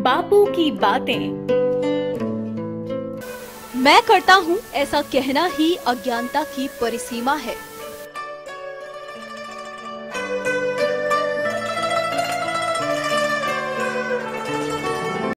बापू की बातें। मैं करता हूँ ऐसा कहना ही अज्ञानता की परिसीमा है।